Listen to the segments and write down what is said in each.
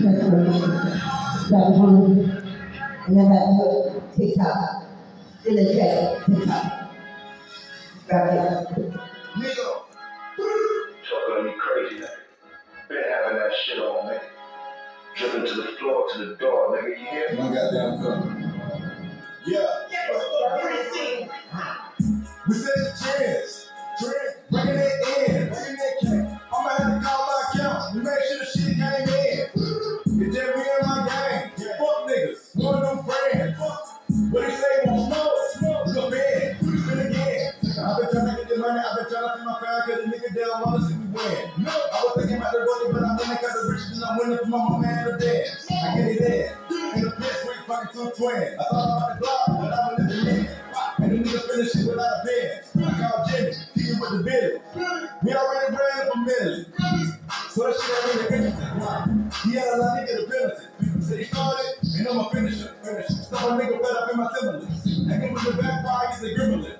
one, and then that other TikTok, in the chat, TikTok. Got it. Me crazy. Been having that shit on, nigga. Dripping to the floor, to the door, nigga. You hear me? One goddamn cup. Yeah. We trends. I've been trying to feed my family cause the nigga down wanna see me win. I was thinking about the money, but I'm winning cause the rich and I'm winning for my and the dad. I get it in. In the piss, we fucking two twins. I thought about the block, but I'm a living man. And the nigga finish it without a pen. I called Jimmy, he with the bill. We already ran up a million. So that shit ain't really interesting. He had a lot of nigga to penalty. People say he started, and I'm a finisher. Finish. Stop a nigga fed up in my Timberlands. Hanging with the back pockets and the gremlin.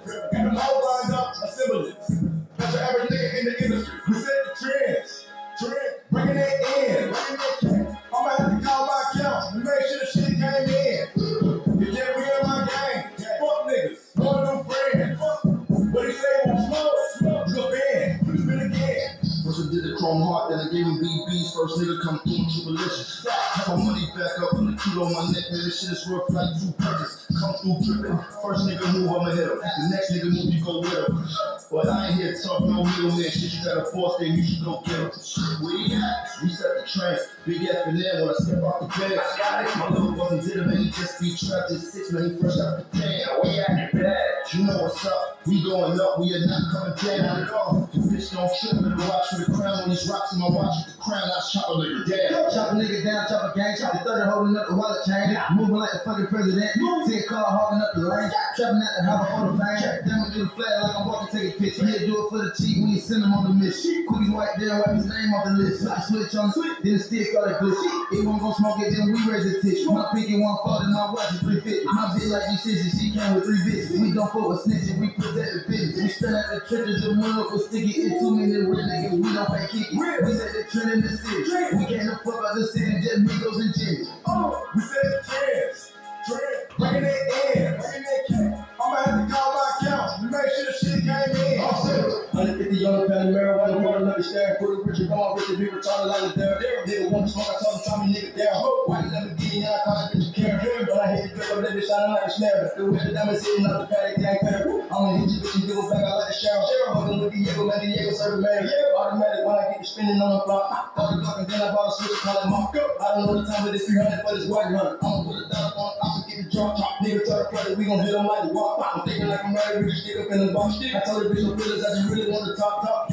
Heart, then I gave him BBs. First nigga come through, tribulation. Have my money back up, put a kilo on my neck, man. This shit is worth like two purchase. Come through dripping. First nigga move, I'ma hit him. The next nigga move, you go with him. But I ain't here to talk no middleman shit. You got a boss, then you should go get him. Where you at? We set the trends. Big F and then when I step out the bed. My little wasn't did him, and he just be trapped. Just six, man. He fresh out the can. We at your bed. You know what's up. We going up, we are not coming down. The bitch don't trip, better watch for the crown. On these rocks in my watch with the crown, I chop a nigga down. Chop a nigga down, chop a gang, chop the 30 holding up the wallet chain. Moving like the fucking president. Ten car hogging up the lane. Trapping at the house for the fame. Then we do the flag like I'm walking, take a picture. He'll do it for the cheap when you send him on the mission. Cookies white there, wipe his name off the list. The switch on, then the stick all that glitch. It won't go smoke it, then we raise the titch. My pinky one forty, my watch is 350. My bitch like you sissy, she came with three bitches. We don't fuck with snitching, we protect the business. We stand at the trenches, the window was sticky. It too many real niggas, don't fake kick. We set the trend in the city. We can't fuck out the city, just Migos and Jimmy. Oh, we set the trends. Trend. Bringing it in. Bringing that cat. I'ma have to call my account. Make sure the shit came in. Set. 150 young pound of marijuana, water, let me stare. Put a Richard on, Richard be retarded like a dare. Nigga want to smoke, I told him, try me nigga down. White Lamborghini, I call that bitch a Karen. But I that bitch, shining like a snare. The way the diamonds hitting up the paddock, gang fair. I'ma hit you, bitch, and give it back, I like a shower. Fucking with Diego, man, Diego, serve man. Automatic when I get to spinning on the block. Ah, Fuck the fucking then I bought a switch, call it Mark. I don't know the time, but it's 300 for this white run. I'ma put a dollar on, I'ma get the drop. Nigga try to play, we gon' hit him like a walk. I'm thinking like I'm ready, we just stick up in the box. I told the bitch no feelings, I just really want to talk, talk.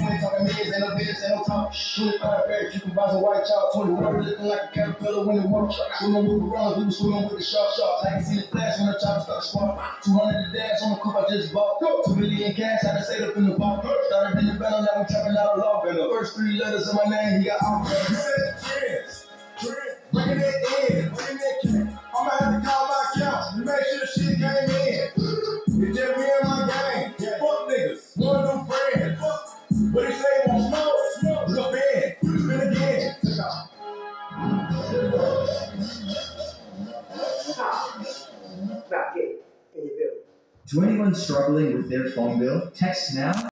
You ain't talking millions, ain't no business, ain't no talk. 25 bags, you can buy some white chalk. 24 looking like a caterpillar when it walks. Swimming with piranhas, we was swimming with the shark shark. I can see the flash when the chopper start spark. 200 to dash on the coupe I just bought. 2 million cash, I just stayed up in the vault. Started in the battle, now I'm trapping out a law. And the first three letters of my name, he got off. Drop it in the bill. To anyone struggling with their phone bill, text now